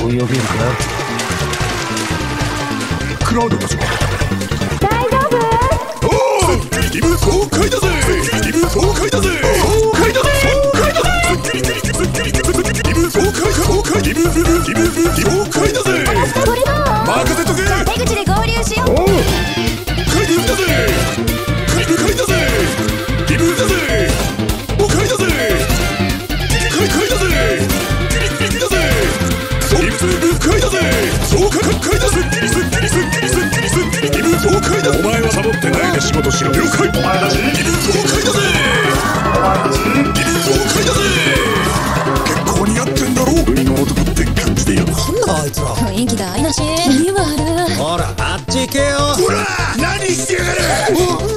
お呼びかクラウドがそ大丈夫？おおリブ爽快だぜ！リブ爽快だぜ！爽快だぜ爽快だぜスッキリリブ爽快爽快リブリブリブブ爽快だぜそうリブリブ快だぜ爽快快だぜスッキリスッキリスッキリスッキリスッキリリブ爽快だお前はサボってないで仕事しろ了解お前たちリブ爽快だぜお前たちリブ爽快だぜ結構似合ってんだろ海の男って感じでよなんだあいつら雰囲気台無し意味はあるほらあっち行けよほら